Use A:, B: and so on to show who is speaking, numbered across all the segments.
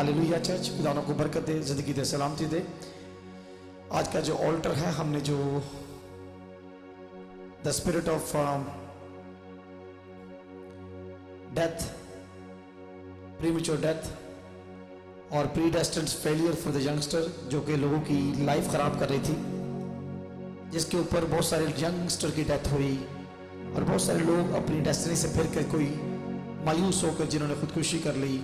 A: Hallelujah church खुदा को बरकत दे, ज़िंदगी दे, सलामती दे। आज का जो ऑल्टर है, हमने जो the spirit of death premature death और pre failure for the youngster जो कि लोगों की लाइफ खराब कर रही थी, जिसके ऊपर बहुत सारे यंगस्टर की डेथ हुई और बहुत सारे लोग अपनी डेस्टिनी से फिर कर कोई मायूस होकर जिन्होंने खुदकुशी कर ली।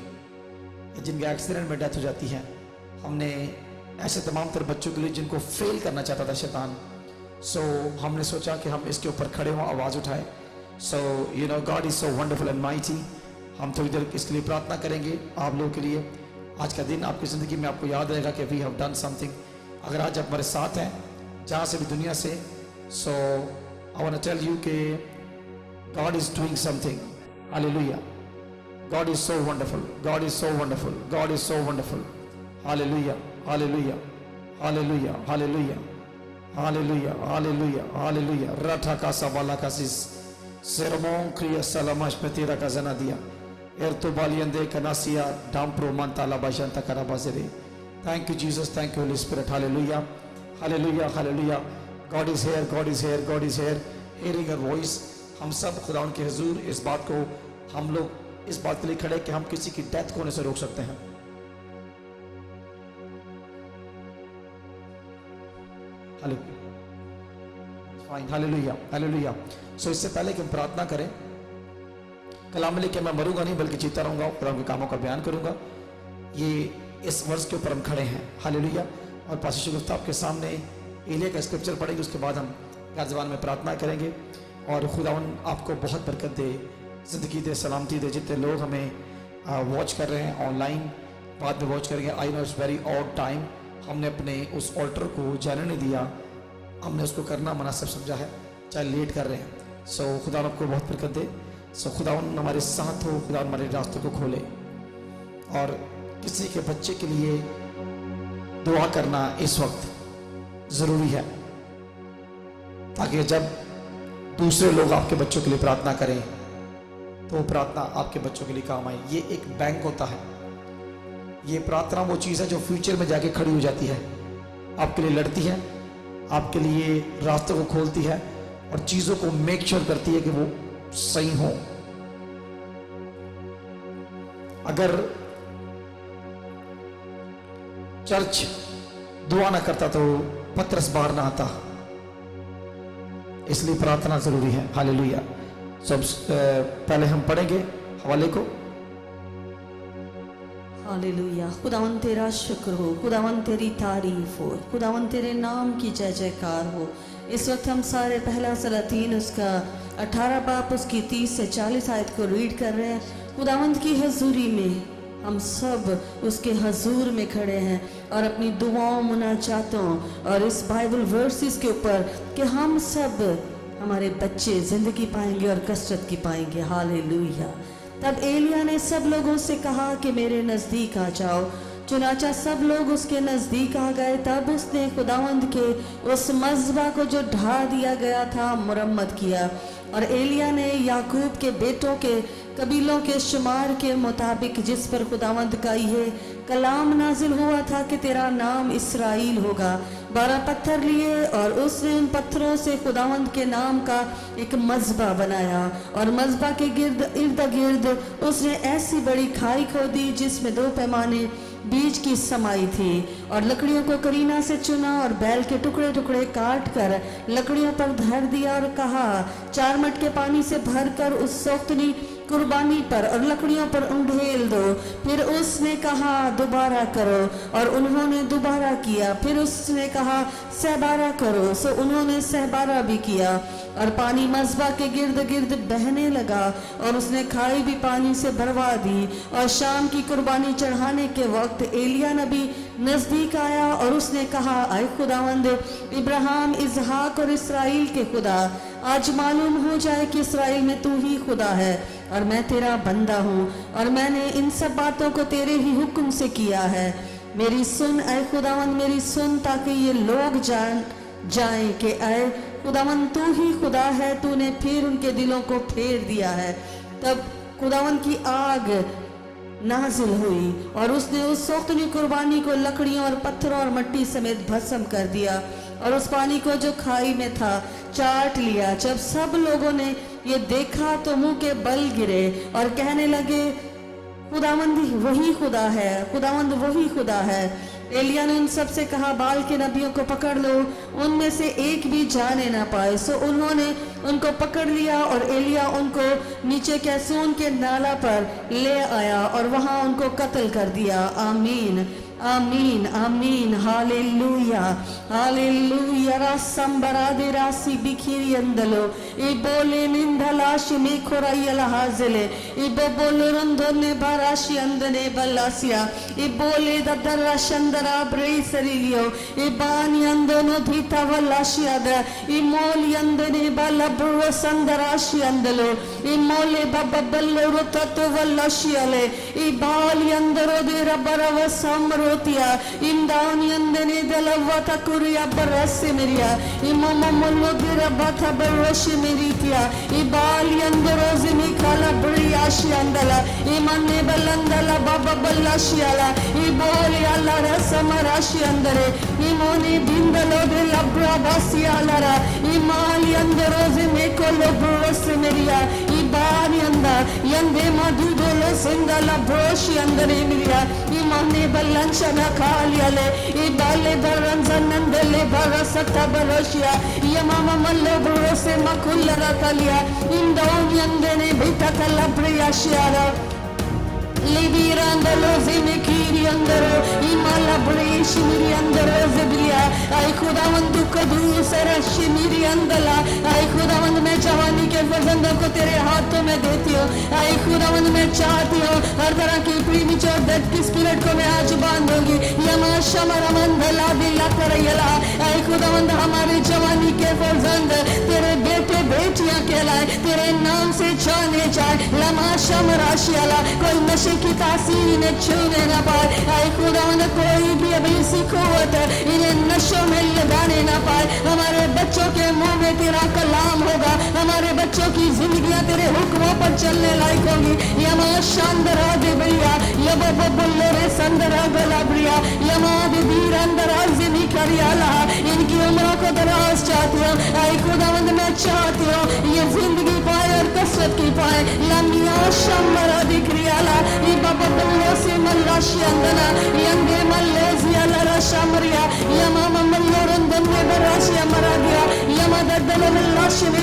A: जिनके एक्सीडेंट में डेथ हो जाती है। हमने ऐसे तमाम तर बच्चों के लिए जिनको फेल करना चाहता था शैतान। सो so, हमने सोचा कि हम इसके ऊपर खड़े हों आवाज़ उठाएँ। So you know God is so wonderful and mighty हम थोड़ी देर इसके लिए प्रार्थना करेंगे आप लोगों के लिए। आज का दिन आपकी ज़िंदगी में आपको याद रहेगा कि वी हैव डन समथिंग अगर आज आप हमारे साथ हैं जहाँ से भी दुनिया से so I want tell you के God is doing something hallelujah God is so wonderful. God is so wonderful. God is so wonderful. Hallelujah. Hallelujah. Hallelujah. Hallelujah. Hallelujah. Hallelujah. Hallelujah. Rata casa bala casis. Sermon kriya salamash petira kazana dia. Erto baliande kanasia dampro mantala bajanta karabazere. Thank you, Jesus. Thank you, Holy Spirit. Hallelujah. Hallelujah. Hallelujah. God is here. God is here. God is here. Hearing your voice. हम सब खुदा के हजूर इस बात को हम लोग इस बात के लिए खड़े कि हम किसी की डेथ को होने से रोक सकते हैं। हालेलुया। सो इससे पहले कि हम प्रार्थना करें कलाम लेके मैं मरूँगा नहीं, बल्कि जीता रहूँगा और के कामों का बयान करूँगा। ये इस वर्ष के ऊपर हम खड़े हैं। हालेलुया। और पाशी गुफ्ता आपके सामने एलिया का स्क्रिप्चर पढ़ेंगे, उसके बाद हम जबान में प्रार्थना करेंगे। और खुदावन आपको बहुत बरकत दे। ज़िंदगी दे सलामती दे जितने लोग हमें वॉच कर रहे हैं ऑनलाइन बाद में वॉच करेंगे। I know it's very odd time हमने अपने उस ऑल्टर को जाने नहीं दिया। हमने उसको करना मुनासिब समझा है। चाहे लेट कर रहे हैं। सो so, खुदा आपको बहुत बरकत दे। सो so, खुदा हमारे साथ हो खुदा हमारे रास्ते को खोले। और किसी के बच्चे के लिए दुआ करना इस वक्त ज़रूरी है। ताकि जब दूसरे लोग आपके बच्चों के लिए प्रार्थना करें तो वो प्रार्थना आपके बच्चों के लिए काम आए ये एक बैंक होता है। ये प्रार्थना वो चीज़ है जो फ्यूचर में जाके खड़ी हो जाती है। आपके लिए लड़ती है, आपके लिए रास्ते को खोलती है और चीज़ों को मेक श्योर करती है कि वो सही हो। अगर चर्च दुआ ना करता तो पत्रस बाहर ना आता। इसलिए प्रार्थना ज़रूरी है। हालेलुया सब पहले हम पढ़ेंगे हवाले को।
B: हालेलुया। खुदावन तेरा शुक्र हो, खुदावन तेरी तारीफ़ हो, खुदावन तेरे नाम की जय जयकार हो। इस वक्त हम सारे, पहला सलातीन, उसका अठारह बाप, उसकी तीस से चालीस आयत को रीड कर रहे हैं। खुदावंत की हजूरी में हम सब उसके हजूर में खड़े हैं और अपनी दुआओं, मुनाजातों और इस बाइबल वर्सेस के ऊपर कि हम सब हमारे बच्चे ज़िंदगी पाएँगे और कसरत की पाएँगे। हाल तब एलिया ने सब लोगों से कहा कि मेरे नज़दीक आ जाओ। चुनाचा सब लोग उसके नज़दीक आ गए। तब उसने खुदावंद के उस मजबा को जो ढा दिया गया था, मुरम्मत किया। और एलिया ने याकूब के बेटों के, कबीलों के शुमार के मुताबिक, जिस पर खुदावंद का यह कलाम नाजिल हुआ था कि तेरा नाम इसराइल होगा बारह पत्थर लिए और उसने उन पत्थरों से खुदावंद के नाम का एक मजबा बनाया और मजबा के गिर्द, इर्द गिर्द उसने ऐसी बड़ी खाई खोदी जिसमें दो पैमाने बीज की समाई थी और लकड़ियों को करीना से चुना और बैल के टुकड़े टुकड़े काट कर लकड़ियों पर धर दिया और कहा, चार मटके पानी से भर कर उस सोख्तनी कुर्बानी पर और लकड़ियों पर उंडेल दो। फिर उसने कहा, दोबारा करो। और उन्होंने दोबारा किया। फिर उसने कहा, सहबारा करो। सो उन्होंने सहबारा भी किया। और पानी मजबा के गिर्द गिर्द बहने लगा और उसने खाई भी पानी से भरवा दी। और शाम की कुर्बानी चढ़ाने के वक्त एलिया नबी नज़दीक आया और उसने कहा, आए खुदावंद, इब्राहिम इजहाक और इसराइल के खुदा, आज मालूम हो जाए कि इसराइल में तू ही खुदा है और मैं तेरा बंदा हूँ और मैंने इन सब बातों को तेरे ही हुक्म से किया है। मेरी सुन अय खुदावंद, मेरी सुन, ताकि ये लोग जान, जाए कि अय खुदावन तू ही खुदा है, तूने फिर उनके दिलों को फेर दिया है। तब खुदावन की आग नाजिल हुई और उसने उस सोख्तनी कुर्बानी को लकड़ियों और पत्थरों और मट्टी समेत भस्म कर दिया और उस पानी को जो खाई में था, चाट लिया। जब सब लोगों ने ये देखा तो मुँह के बल गिरे और कहने लगे, खुदावंद वही खुदा है, खुदावंद वही खुदा है। एलिया ने उन सबसे कहा, बाल के नबियों को पकड़ लो, उनमें से एक भी जाने ना पाए। सो उन्होंने उनको पकड़ लिया और एलिया उनको नीचे कैसून के नाला पर ले आया और वहाँ उनको कत्ल कर दिया। आमीन। आमीन आमीन hallelujah hallelujah rasambarade rasi bikiri andalo ibole nindalashi me korayala hazele ibole rondone barashi andane balasia ibole dadara shandara breiserilio ibani andono dhita valashi ada imoli andane bala bro sandarashi andalo imole bababallo rotato valashi ale ibali andaro de rabarava samrotia indani andane dalavata kuria barasi miria imama mollo de rabata barashi miritia ibali andaro zimi kala briashi andala imane balandala baba balashi ala iboli alla rasamarashi andare imone bindalo de labra basi alara imali andaro zimi kolo brasi miria ibani anda yande madudolo सिंगल भोषी अंदर मने बल्लन खाले बाले बरंजन बेले बर बरोशिया ये मामा मल्ले भरोसे मखुल्ला कलिया इन दौन अंदर भीतर कल प्रिया शिया Livirandolo zimekiri andaro imala breshimiri andaro zeblia ay खुदावंद दुख दूसरा शिमिरी अंदला ay खुदावंद मैं जवानी के फर्जंदों को तेरे हाथों में देती हूँ ay खुदावंद मैं चाहती हूँ हर तरह की प्रीमिचर डेथ की स्पिरिट को मैं आज बांधूँगी यमा शमरा मंदला दिला करयला ay खुदावंद हमारी जवानी के फर्जंद तेरे बेटे बेटियाँ कहलाए तेरे नाम से जाने जाए लमा शमराशियाला कोई नशे की तासीर इन्हें छूने ना पाए। आए खुदावंद कोई भी अभी सिखोवत इन्हें नशों में लगाने ना पाए। हमारे बच्चों के मुँह में तेरा कलाम होगा। हमारे बच्चों की जिंदगियाँ तेरे हुक्मों पर चलने लायक होंगी। यमा शांदरा दे भैया। यब बबुल्लो संदरा गला यमा दे वीर अंदरा करियाला इनकी उम्रों को दराज चाहती हूँ। आए खुदावंद मैं चाहती हूँ। ये ज़िंदगी पाए और कसरत की पाए। shambara di kriala i baba ballosi mallashi andala yange mallezi ala rashamriya yama mamallorundan ve barashi amaradia yama daddala mallashi ve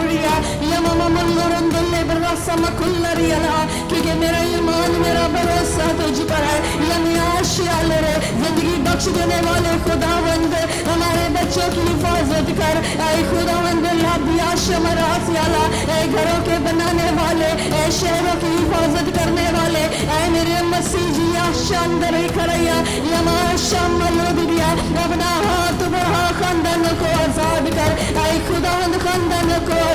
B: मल्लाशी में कुल्ला बुढ़िया यमा मल्लो रंदन में बरासा मकुल्ला रियाला क्योंकि मेरा ईमान, मेरा भरोसा तुझ पर है। यमिया आशिया रे, ज़िंदगी बख्श देने वाले खुदावंद हमारे बच्चों की हिफाजत कर। ऐ खुदावंद लाबिया शमरासियाला ऐ घरों के बनाने वाले, ऐ शहरों की हिफाजत करने वाले। ऐ मेरे मसीह जिया शानदार करैया यमा शामलो दिया अपना हाथ बढ़ा खानदान को आज़ाद कर। ऐ खुदावंद खानदान को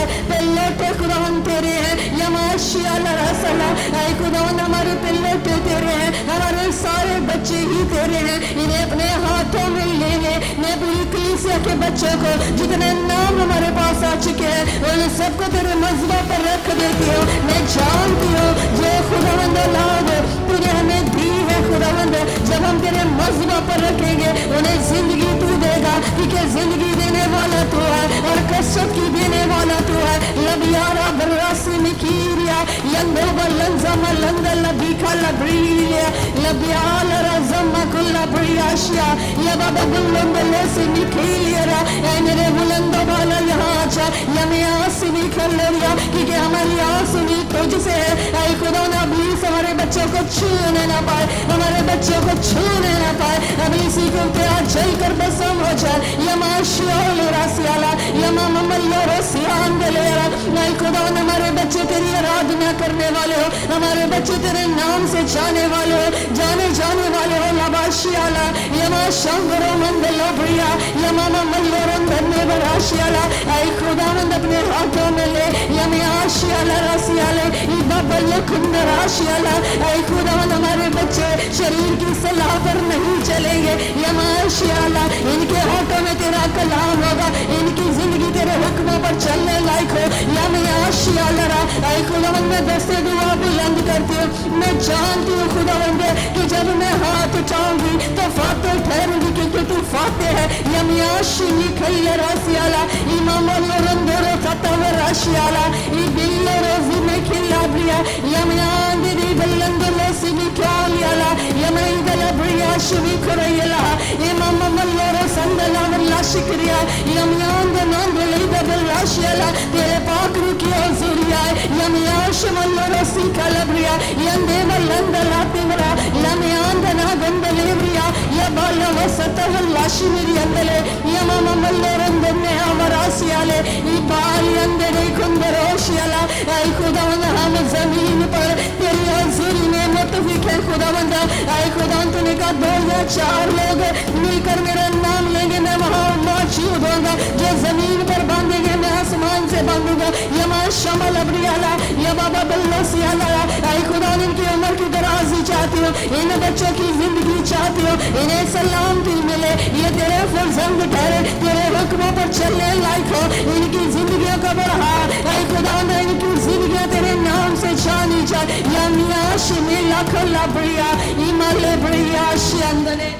B: कर पिल्लोटे खुदावंद तेरे हैं। यमा शियाला रसला ऐ खुदावंद, हमारे पिल्लोटे तेरे हैं। हमारे सारे बच्चे ही तेरे हैं। इन्हें अपने हाथों में ले ले। मैं पूरी कलीसिया के बच्चों को जितने नाम हमारे पास आ चुके हैं, उन सबको तेरे मजबा पर रख देती हूँ। मैं जानती हूँ ये खुदावंद औलाद तूने हमें दी है खुदावंद जब हम तेरे मजबा पर रखेंगे, उन्हें ज़िंदगी तू देगा, क्योंकि ज़िंदगी देने वाला तू है, और कसरत की देने वाला तू है। लबियारा बर्रासी मिकीरिया यंदो बलंजा मलंदा लबीका लब्रीलिया। लबियाला रजम्मा कुल्ला ब्रियाशिया या बाबा ऐ वाला यहाँ आचा या मैं आसी भी कर लिया क्योंकि हमारी आस भी तुझसे ऐ खुदा ना भी हमारे बच्चों को छूने ना पाए। हमारे बच्चों को छूने ना पाए। अभी इसी को तेरा जल कर बसम हो जाए। यमा शियोले रासियाला यमा ममल्लो रसियान गलेरा नहीं खुदा न हमारे बच्चे तेरी आराधना करने वाले हो। हमारे बच्चे तेरे नाम से जाने वाले हो। जाने जाने वाले हो। लबाशियाला यमा शंकरो मंदलो प्रिया अपने हाथों में ले यमे आशियाला रसियाले राशियाला आई खुदावंद हमारे बच्चे शरीर की सलाह पर नहीं चलेंगे यमा आशियाला इनके हाथों में तेरा कलाम होगा इनकी ज़िंदगी तेरे हुक्मों पर चलने लायक हो। यमे आशियाला रा आई खुदावन मैं दस्ते दुआ बुलंद करती हूँ। मैं जानती हूँ खुदावंद, कि जब मैं हाथ उठाऊँगी तो फाते ठहरूँगी, क्योंकि तू फाते है। यमियाशी खैले रासियाला इमाम रंदोरो खतव राशियाला। ई बिल्लो रोजी में खिला ब्रिया यमियान दी बल्लंदो लोसी भी क्यालियाला यमैंगल ब्रिया शिवी खुरैला इमाम मल्लोरो संदला वल्ला शुक्रिया यमियान दे Yela, Telepacru Kiozuria, Yamiashamala Rossi Calabria, Yandeva Landa Latimra, Yamiandana Gandelevria, Yabala Vasata Lashimir Yandele, Yamamalarandane Avarasiale, Ibali and the Rekundar Oshiala, Alkudan Hamazamini, में मुतफिक है खुदावंद ऐ खुदावंद तूने कहा, दो या चार लोग मिलकर मेरा नाम लेंगे, मैं वहाँ मौजूद होगा जो ज़मीन पर बांधेंगे, मैं आसमान से बांधूँगा। यमा शमल अबरियाला या बाबा बल्लो सियाला ऐ खुदा इनकी उम्र की दराजी चाहती हूँ, इन बच्चों की ज़िंदगी चाहती हूँ, इन्हें सलामती मिले। ये तेरे फुलजंग ठहरे, तेरे हुक्मों पर चलने लायक हो, इनकी जिंदगियों का बढ़ा ऐ खुदा इनकी से Yamia Shimila Calabria, Imalebria Shandane.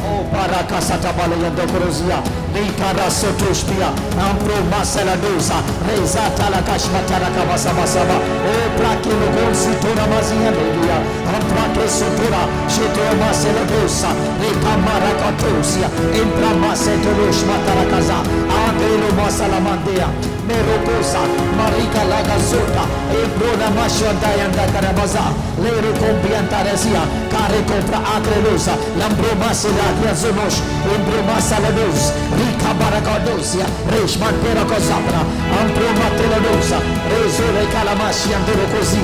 A: Oh, Barakasata Balaya Dobrozia, Nikara Sotushpia, Ampro Masaladosa, Rezata la Kashmataraka Basabasaba, Oh, Praki Lugositura Mazia Media, Amprake Sutura, Shito Masaladosa, Nikamara Katosia, Impra Masetulush Matarakaza, Angelo Masalamandia. Meroposa, Marika Lagazota, Ebrona Masha Dayanda Karabaza, Lero Combian Taresia, Kare Compra Acrelosa, Lambroma Seratia Zunosh, Embroma Salados, Rika Baracadosia, Reshman Teracosabra, Ant Rezo rekalamashi andoro così.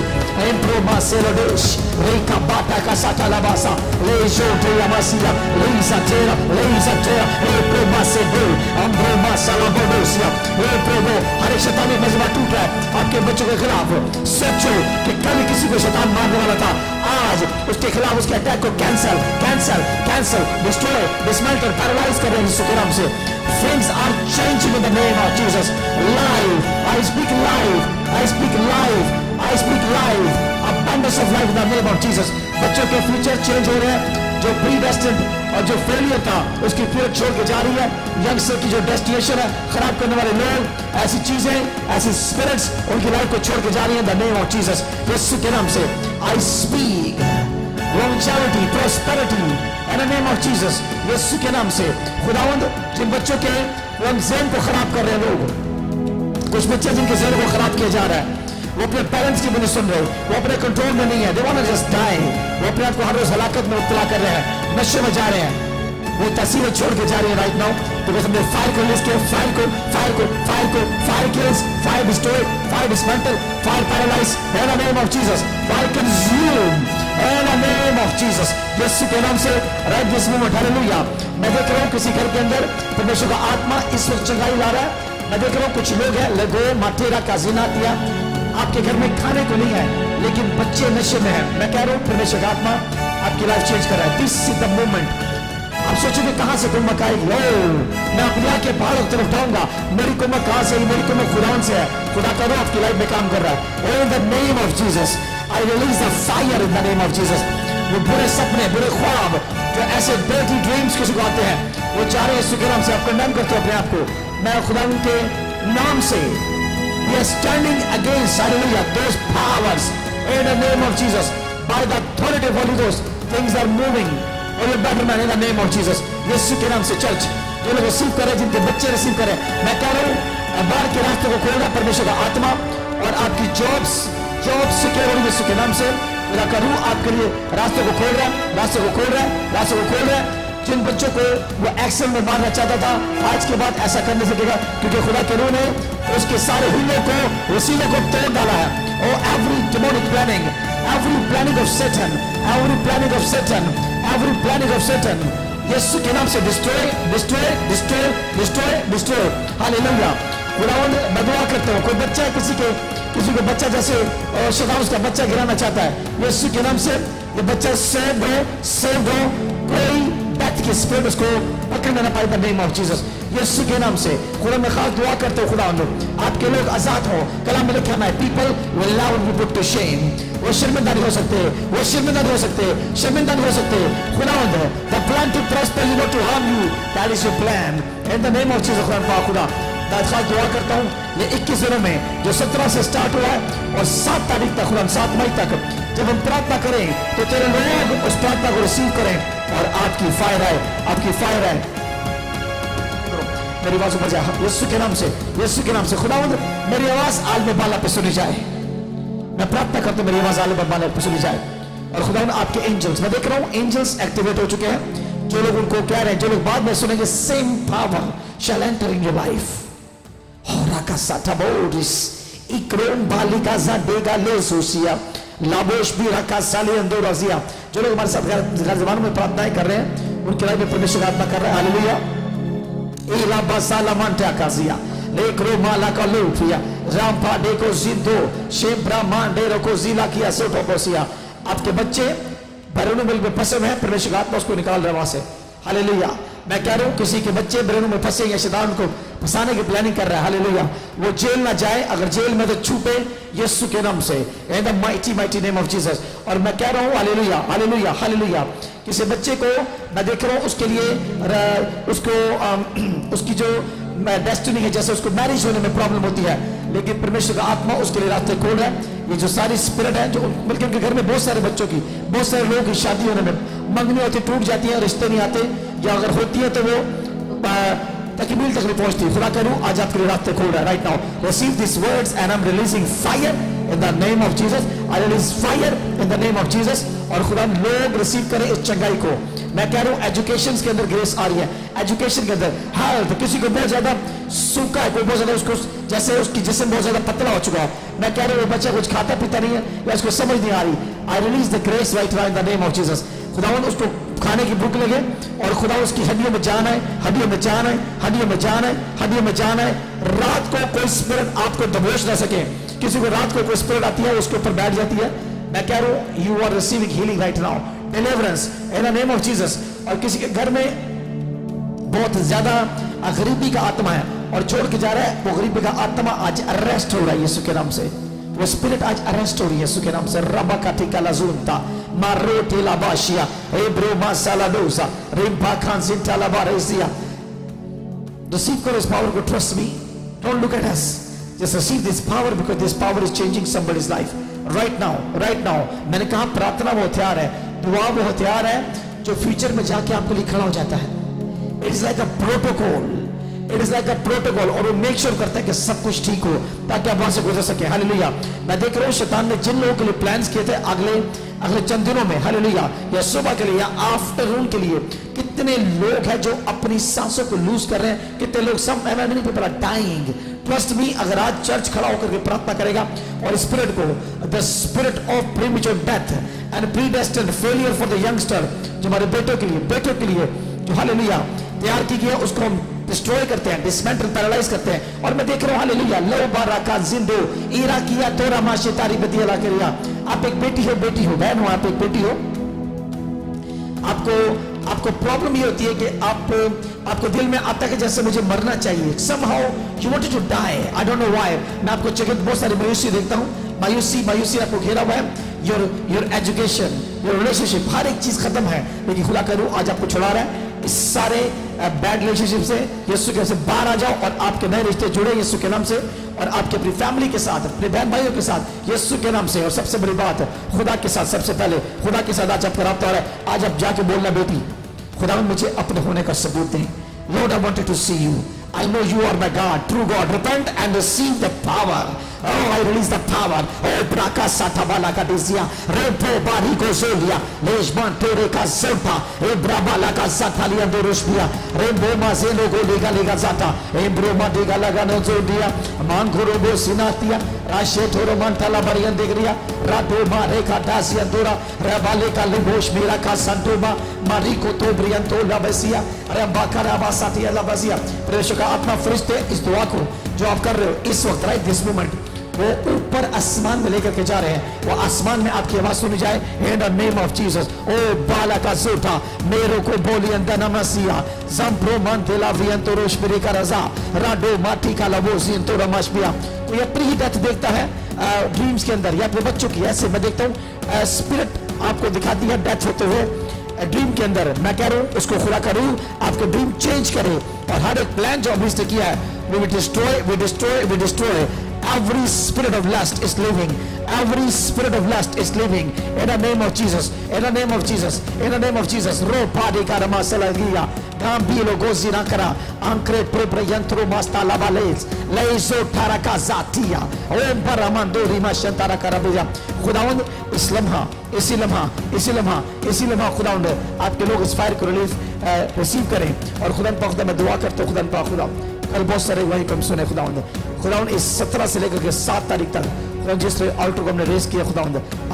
A: Empro maselados. Rika bata kasata labasa. Lejo te yamasia. Lisa tera. Lisa tera. Empro masedo. Ambro masalabodosia. Empro mo. हरे शैतानी मजमा टूट रहा है आपके बच्चों के खिलाफ सोचो कि कल किसी को शैतान मारने वाला था आज उसके खिलाफ उसके अटैक को cancel cancel cancel destroy dismantle paralyse कर रहे हैं यीशु के नाम से things are changing in the name of Jesus live I speak live I speak live I speak live abundance of life in the name of Jesus. बच्चों के future change हो रहे हैं। जो प्री और जो फेलियर था, उसकी पीरियड छोड़ के जा रही है। यंगस्टर की जो डेस्टिनेशन है, खराब करने वाले लोग, ऐसी चीज़ें, ऐसी स्पिरिट्स उनकी लाइफ को छोड़ के जा रही है द नेम ऑफ़ जीसस यीशु के नाम से I speak longevity, prosperity in the name of Jesus यीशु के नाम से खुदावंद, जिन बच्चों के रमज़ान को खराब कर रहे हैं लोग। कुछ बच्चे जिनके जहन को खराब किया जा रहा है, वो अपने पेरेंट्स की भी नहीं सुन रहे वो अपने कंट्रोल में नहीं है। दे वांट जस्ट डाई वो अपने आप को हर रोज हलाकत में मुब्तला कर रहे हैं, नशे में जा रहे हैं। वो तस्वीरें छोड़ के जा रही है राइट नाउ बिकॉज़ हमने फायर को लिस्ट किया। फायर को फायर को फायर को fire kills fire destroy fire dismantle fire paralyse in the name of Jesus fire consume in the name of Jesus यीशु के नाम से राइट दिस मोमेंट हालेलुया मैं देख रहा हूँ किसी घर के अंदर परमेश्वर का आत्मा इस वक्त चंगाई ला रहा है। मैं देख रहा हूँ कुछ लोग हैं, लगो माटेरा काजिना दिया आपके घर में खाने को नहीं है, लेकिन बच्चे नशे में हैं। मैं कह रहा हूँ, परमेश्वर का आत्मा आपकी लाइफ चेंज कर रहा है। दिस इज़ द मोमेंट आप सोचोगे, कहाँ से कुम्मक आएगी? लो मैं अपने आके की तरफ़ उठाऊँगा। मेरी कुम्मक कहाँ से मेरी कुम्मक खुदावन से है। खुदा का रो आपकी लाइफ में काम कर रहा है। In the name of Jesus I release the fire in the name of Jesus वो बुरे सपने, बुरे ख्वाब, जो ऐसे डर्टी ड्रीम्स किसी को आते हैं, वो चाह रहे हैं के नाम से आप कंडेम करते हो अपने आप को। मैं खुदा के नाम से We are standing against, hallelujah, those powers in the name of Jesus. By things are moving. और ये better man in the name of Jesus. यीशु के नाम से चर्च जो लोग रिसीव करे जिनके बच्चे रिसीव करे मैं कह रहा हूँ बाहर के रास्ते को खोलना परमेश्वर का आत्मा और आपकी जॉब्स जॉब सिक्योर होगी यीशु के नाम से मेरा करूँ आपके लिए रास्ते को खोल रहा है रास्ते को खोल रहा है रास्ते को खोल रहा है जिन बच्चों को वो एक्शन में मारना चाहता था, आज के बाद ऐसा करने सकेगा, क्योंकि खुदा के रूह ने उसके सारे हिलों को, वसीलों को तोड़ डाला है। और every demonic planning every planning of Satan every planning of Satan every planning of Satan यीशु के नाम से destroy destroy destroy destroy destroy hallelujah खुदावंद दुआ करता हूँ, कोई बच्चा किसी के, किसी को बच्चा जैसे शैतान उसका बच्चा गिराना चाहता है यीशु के नाम से, ये बच्चा सेव हो सेव हो, कोई डेथ की स्पिरिट उसको पकड़ने ना पाए द नेम ऑफ़ जीसस यीशु के नाम से खुदा मैं खास दुआ करते हो, खुदा आपके लोग आज़ाद हो। कलाम में लिखा है people will now be put to shame वो शर्मिंदा नहीं हो सकते। वो शर्मिंदा नहीं हो सकते। शर्मिंदा नहीं हो सकते। खुदावंद the plan to prosper you not to harm you that is your plan in the name of Jesus खुदा खुदा। खास दुआ करता हूँ। ये 21 दिनों में जो 17 से स्टार्ट हुआ है, और 7 तारीख तक, खुदा 7 मई तक, जब हम प्रार्थना करें तो तेरे लोग उस प्रार्थना को रिसीव करें। और आपकी फायर आए आपकी फायर आए मेरी आवाज़ ऊपर जाए। यीशु के नाम से, यीशु के नाम से। खुदावंद, मेरी आवाज़ आल में बाला पे सुनी जाए। मैं प्रार्थना करता हूँ, मेरी आवाज़ आल में बाला पे सुनी जाए। और खुदावंद, आपके एंजल्स मैं देख रहा हूँ एंजल्स एक्टिवेट हो चुके हैं। जो लोग उनको कह रहे हैं, जो लोग बाद में सुनेंगे same power shall enter in your life Horaka sataboris. Ikrom balika zadega lesusia. लाबोश भी रखा, साली रजिया जो लोग हमारे साथ घर जबानों में प्रार्थनाएँ कर रहे हैं। उनके में परमेश्वर आत्मा कर रहे हैं। हालेलुया। इला बसाला मंटा काजिया लेकरो माला का जिंदो। शेम ब्रह्मांडे रखो जिला किया कोसिया आपके बच्चे बैरोनो मिल में फंसे हैं। परमेश्वर आत्मा उसको निकाल रहे वहाँ से। हालेलुया। मैं कह रहा हूँ, किसी के बच्चे ब्रेनों में फंसे या शैतान को फंसाने की प्लानिंग कर रहा है वो जेल ना जाए, अगर जेल में तो छुपे यीशु के नाम से mighty mighty name of Jesus और मैं कह रहा हूँ हालेलुया हालेलुया हालेलुया किसी बच्चे को मैं देख रहा हूँ, उसके लिए उसको उसकी जो डेस्टिनी है, जैसे उसको मैरिज होने में प्रॉब्लम होती है, लेकिन परमेश्वर का आत्मा उसके लिए रास्ते खोल है। ये जो सारी स्पिरिट है, जो बल्कि उनके घर में बहुत सारे बच्चों की, बहुत सारे लोगों की शादी होने में मंगनी होती, टूट जाती है, रिश्ते नहीं आते। या अगर होती है तो वो तकमील तक नहीं पहुँचती। खुदा करूँ आज आपके लिए रास्ते खोल रहा है right now receive this words and I am releasing fire in the name of Jesus I release fire in the name of Jesus और खुदा, लोग रिसीव करें इस चंगाई को। मैं कह रहा हूँ एजुकेशन के अंदर ग्रेस आ रही है। एजुकेशन के अंदर हेल्थ किसी को बहुत ज़्यादा सूखा है, कोई बहुत ज़्यादा उसको, जैसे उसकी जिसम बहुत ज़्यादा पतला हो चुका है। मैं कह रहा हूँ, वो बच्चा कुछ खाता पीता नहीं है या उसको समझ नहीं आ रही। I release the grace right in the name of Jesus खुदावन उसको खाने की भूख लगे और खुदा उसकी हड्डियों में जान आए, हड्डियों में जान है हड्डियों में जान आए, हड्डियों में जान आए। रात को कोई स्पिरिट आपको दबोच ना सके। किसी को रात को कोई स्पिरिट आती है, उसके ऊपर बैठ जाती है। मैं कह रहा हूँ you are receiving healing right now deliverance in the name of Jesus और किसी के घर में बहुत ज़्यादा गरीबी का आत्मा है और छोड़ के जा रहा है, वो गरीबी का आत्मा आज अरेस्ट हो रहा है यीशु के नाम से। वो स्पिरिट आज अरेस्ट हो रही है यीशु के नाम से। रबा का टिका लाजुनता मारोटे लाबाशिया एब्रो मासालाडोसा Rimpa Khan CINTAA receive God's power to trust me. Don't look at us. Just receive this power because this power is changing somebody's life. Right now right now. मैंने कहा प्रार्थना वो हथियार है, दुआ वो हथियार है, जो फ्यूचर में जाके आपके लिए खड़ा हो जाता है। It is like a protocol it is like a protocol और वो मेक श्योर करता है कि सब कुछ ठीक हो, ताकि आप वहाँ से गुजर सके। हालेलुया मैं देख रहा हूँ शैतान ने जिन लोगों के लिए प्लान्स किए थे, अगले अगले चंद दिनों में, हालेलुया। या सुबह के लिए या आफ्टरनून के लिए कितने लोग हैं जो अपनी सांसों को लूज कर रहे हैं? कितने लोग? सब many people dying trust me अगर आज चर्च खड़ा होकर के प्रार्थना करेगा और स्पिरिट को the spirit of premature death and predestined failure for the youngster जो हमारे बेटों के लिए, बेटों के लिए, जो हालेलुया, तैयार की गई है, उसको हम डिस्ट्रॉय करते हैं डिसमेंटल पैरालाइज करते हैं। और मैं देख रहा हूँ हालेलुया लो बारा का जिंदो ईरा किया तोरा, माशे, तारी बदिया करिया। आप एक बेटी हो बेटी हो, बहन हो, आप एक बेटी हो। आपको आपको प्रॉब्लम ये होती है कि आप, आपको दिल में आता है जैसे मुझे मरना चाहिए। Somehow, you wanted to die. I don't know why. मैं आपको जगह बहुत सारी मायूसी देखता हूँ। मायूसी मायूसी आपको घेरा हुआ है। Your your education your relationship हर एक चीज़ खत्म है। लेकिन खुदा करूँ आज आपको छुड़ा रहा है। इस सारे बैड रिलेशनशिप से यीशु के से बाहर आ जाओ और आपके नए रिश्ते जुड़े यीशु के नाम से और आपके अपनी फैमिली के साथ अपने बहन भाइयों के साथ यीशु के नाम से और सबसे बड़ी बात खुदा के साथ सबसे पहले खुदा के साथ आज आपका रहा है आज आप जाके बोलना बेटी खुदा मुझे अपने होने का सबूत दें Lord, I wanted to see you. I know you are my God, true God. Repent and receive the power. Oh, I release the power. Oh, braka satabala kadizia. Repo bariko zolia. Lejman tere ka zelpa. E brabala ka zatali andoroshbia. Rembo mazelo go lega lega zata. E no zodia. Mangoro bo sinatia. Rashe toro mantala barian degria. Rado mare ka dasi andora. Rabale ka libosh mira ka santoma. Mariko to brianto la besia. Rambakara basatia la besia. प्रेषक का आत्मा फरिश्ते इस दुआ को जो आप कर रहे हो इस वक्त राइट दिस मोमेंट वो ऊपर आसमान में लेकर के जा रहे हैं। वो आसमान में आपकी आवाज़ सुनी जाए। In the name of Jesus ओ बाला का जोटा मेरो को बोली अंदर नमसिया जम्प्रो मन दिला वियंतो रोशमेरी का रजा। राडो माटी का लबो जियंतो रमशबिया तो ये प्री डेथ देखता है ड्रीम्स के अंदर या अपने बच्चों की, ऐसे मैं देखता हूँ स्पिरिट आपको दिखाती है डेथ होते हुए। ड्रीम के अंदर मैं कह रहा हूँ, उसको खुला करूँ आपके ड्रीम चेंज करे। और हर एक प्लान जो अभी किया है will destroy, we destroy we destroy every spirit of lust is living every spirit of lust is living in the name of jesus in the name of jesus in the name of jesus ro padi karama salagia gambilo gozina kara ankre propre yantro masta labales leizo taraka zatia om paramando rima shantara karabiya खुदावंद इस लम्हा इसी लम्हा इसी लम्हा इसी लम्हा खुदावंद आपके लोग इस फायर को रिलीफ रिसीव करें और खुदा पाक मैं दुआ करता हूँ खुदा पाक खुदा कल बहुत सारे वही कम सुने खुदा खुदा इस सत्रह से लेकर के सात तारीख तक जिस ऑल्टर को हमने रेस किया खुदा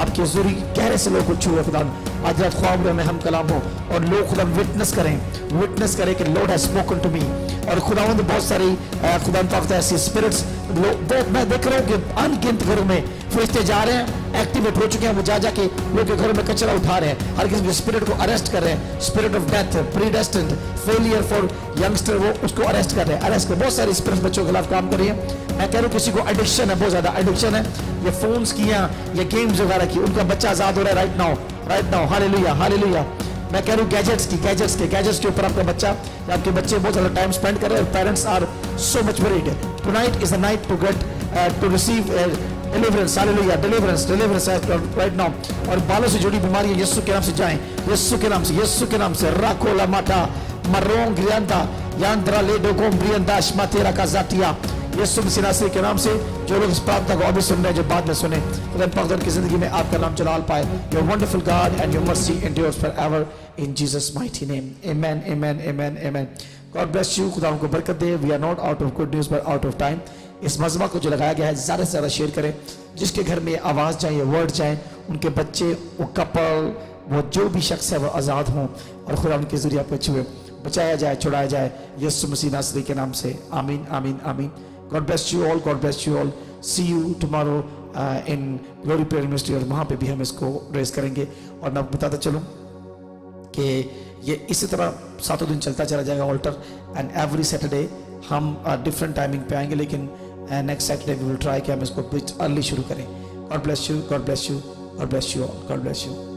A: आपकी ज़रूरी गहरे से लोग को छुए खुदा आज रात ख्वाब में हम कलाम हो और लोग खुदा विटनेस करें। विटनेस करें कि Lord has spoken to me और खुदा बहुत सारी खुदा ऐसी स्पिरिट्स मैं देख रहा हूँ कि अनगिनत घरों में फरिश्ते जा रहे हैं, एक्टिवेट हो चुके हैं, वो जा जाके लोग के घरों में कचरा उठा रहे हैं। हर किसी स्पिरिट को अरेस्ट कर रहे हैं। Spirit of death predestined failure for youngster वो उसको अरेस्ट कर रहे हैं। अरेस्ट कर बहुत सारी स्पिरिट बच्चों के खिलाफ काम कर रही है। मैं कह रहा हूँ किसी को एडिक्शन है, बहुत ज़्यादा एडिक्शन है। ये फोन्स की या ये गेम्स वगैरह की, उनका बच्चा आज़ाद हो रहा है राइट नाउ राइट नाउ हाले लुया हाले लुया मैं कह रहा हूँ गैजेट्स की गैजेट्स के गैजेट्स के ऊपर आपका बच्चा, आपके बच्चे बहुत ज़्यादा टाइम स्पेंड कर रहे हैं। Parents are so much worried tonight is the night to get to receive deliverance hallelujah deliverance deliverance right now और बालों से जुड़ी बीमारी यीशु के नाम से जाएँ। यीशु के नाम से, यीशु के नाम से। राको ला माटा मरोंग ग्रियंता यांद्रा ले डोगोम ब्रियंदा शमातेरा का जातिया। यीशु मसीह नासरी के नाम से, जो लोग इस प्रार्थना को अभी सुन रहे हैं, जो बाद में सुने। खुदा पाक की ज़िंदगी में आपका नाम जलाल पाए। Your wonderful God and your mercy endures forever in Jesus mighty name amen amen amen amen God bless you खुदा को बरकत दे. We are not out of good news but out of time इस मजमा को जो लगाया गया है, ज़्यादा से ज़्यादा शेयर करें. जिसके घर में आवाज़ जाए वर्ड जाए, उनके बच्चे, वो कपल वो जो भी शख्स है, वो आज़ाद हों और खुदा उनके ज़रिए आपको छुए. बचाया जाए, छुड़ाया जाए यस्सु मसीह नासरी के नाम से. आमीन आमीन आमीन. God bless you all God bless you all see you tomorrow in glory prayer university और वहाँ पे भी हम इसको रेस करेंगे. और मैं बताता चलूँ कि ये इसी तरह सातों दिन चलता चला जाएगा ऑल्टर एंड एवरी सैटरडे हम डिफरेंट टाइमिंग पे आएँगे, लेकिन next Saturday we will try कि हम इसको अर्ली शुरू करें। God bless you God bless you God bless you God bless you